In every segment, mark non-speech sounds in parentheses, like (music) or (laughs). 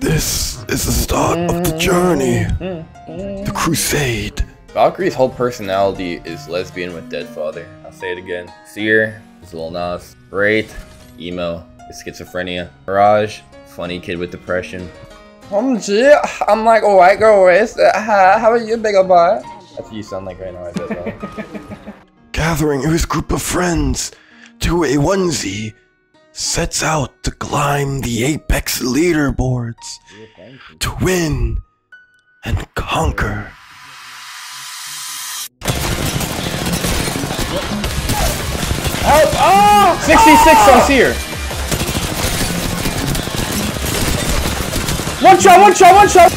This is the start of the journey. The crusade. Valkyrie's whole personality is lesbian with dead father. I'll say it again. Seer is Lil Nas. Wraith, emo, is schizophrenia. Mirage, funny kid with depression. I'm G. I'm like a white girl race. Uh, Hi, how are you, bigger boy? That's what you sound like right now. I bet. (laughs) Gathering his group of friends to a onesie, sets out to climb the apex leaderboards to win and conquer. Help! Oh! 66 on Seer. One shot, one shot, one shot!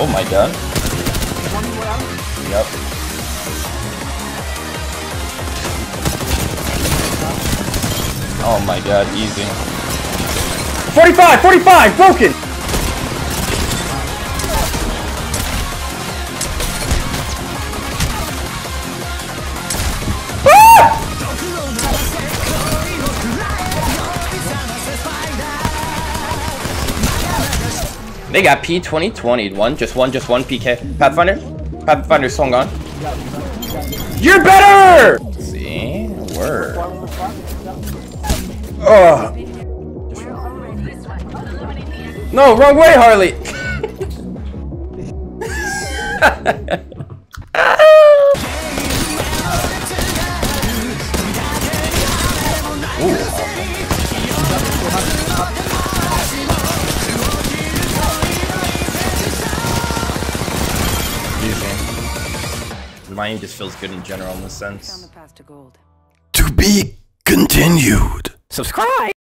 Oh my god. Yep. Oh my god, easy. 45, 45, broken! They got P 2020. One, just one, just one PK. Pathfinder? Pathfinder, song on. You're better! See? Word. Ugh. No, wrong way, Harley! (laughs) My aim just feels good in general in this sense. To be continued. Subscribe!